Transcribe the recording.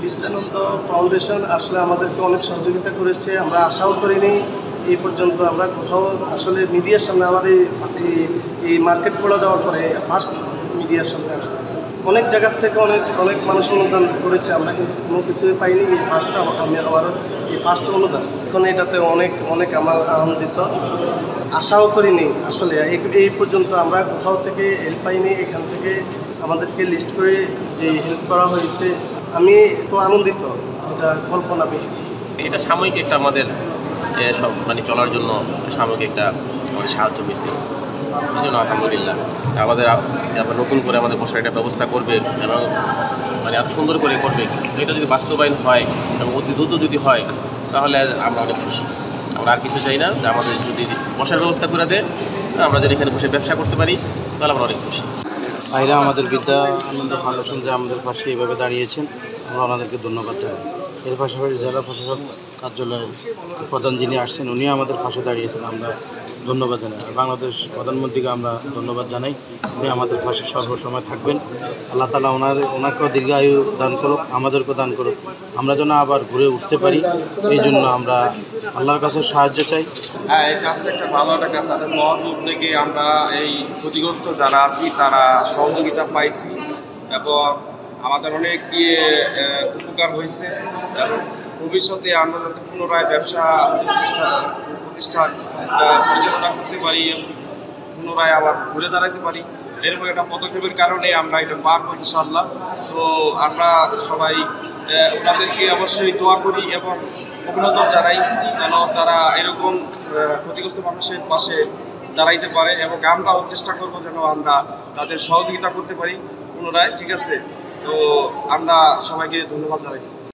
Bidyanondo foundation আসলে আমাদেরকে অনেক সহযোগিতা করেছে। আমরা আশাও করিনি এই পর্যন্ত আমরা কোথাও আসলে মিডিয়ার সামনে আমার এই এই- মার্কেট পড়ে যাওয়ার পরে ফার্স্ট মিডিয়ার সামনে আসছে। অনেক জায়গার থেকে অনেক অনেক মানুষ অনুদান করেছে, আমরা কিন্তু কোনো কিছুই পাইনি। এই ফার্স্টটা আমি আমার এই ফার্স্ট অনুদান। এখন এটাতে অনেক অনেক আমার আনন্দিত। আশাও করিনি আসলে। এই পর্যন্ত আমরা কোথাও থেকে হেল্প পাইনি। এখান থেকে আমাদেরকে লিস্ট করে যে হেল্প করা হয়েছে আমি তো আনন্দিত, যেটা কল্পনাবিহীন এটা সাময়িক একটা আমাদের সব মানে চলার জন্য সাময়িক একটা আমাদের সাহায্য হয়েছে। এই জন্য আলহামদুলিল্লাহ। আমাদের আবার নতুন করে আমাদের বসার একটা ব্যবস্থা করবে এবং মানে এত সুন্দর করে করবে। এটা যদি বাস্তবায়ন হয় এবং অতি দ্রুত যদি হয়, তাহলে আমরা অনেক খুশি। আমরা আর কিছু চাই না, যে আমাদের যদি বসার ব্যবস্থা করে দেয়, আমরা যদি এখানে বসে ব্যবসা করতে পারি, তাহলে আমরা অনেক খুশি। ভাইরা আমাদের বিদ্যা আনন্দ ফাউন্ডেশন যে আমাদের পাশে এইভাবে দাঁড়িয়েছেন, আমরা ওনাদেরকে ধন্যবাদ জানাই। এর পাশাপাশি জেলা প্রশাসক কার্যালয়ের প্রধান যিনি আসছেন উনি আমাদের পাশে দাঁড়িয়েছেন। আমরা ধন্যবাদ জানাই। আর বাংলাদেশ প্রধানমন্ত্রীকে আমরা ধন্যবাদ জানাই। উনি আমাদের পাশে সর্বসময় থাকবেন। আল্লাহ তালা ওনার, ওনাকেও দীর্ঘায়ু দান করুক, আমাদেরকেও দান করুক। আমরা যেন আবার ঘুরে উঠতে পারি, এই জন্য আমরা আল্লাহর কাছে সাহায্য চাই। হ্যাঁ এই কাজটা একটা ভালো একটা কাজ। তাদের মহৎ উদ্যোগে আমরা এই ক্ষতিগ্রস্ত যারা আছি, তারা সহযোগিতা পাইছি এবং আমাদের অনেক উপকার হয়েছে। এবং ভবিষ্যতে আমরা যাতে পুনরায় ব্যবসা প্রতিষ্ঠান প্রতিষ্ঠান পরিচালনা করতে পারি, পুনরায় আবার ঘুরে দাঁড়াতে পারি। এরকম একটা পদক্ষেপের কারণে আমরা এটা পারব ইনশাল্লাহ তো আমরা সবাই ওনাদেরকে অবশ্যই দোয়া করি এবং অভিনন্দন জানাই যেন তারা এরকম ক্ষতিগ্রস্ত মানুষের পাশে দাঁড়াইতে পারে এবং আমরাও চেষ্টা করব যেন আমরা তাদের সহযোগিতা করতে পারি পুনরায়, ঠিক আছে? তো আমরা সবাইকে ধন্যবাদ জানাইতেছি।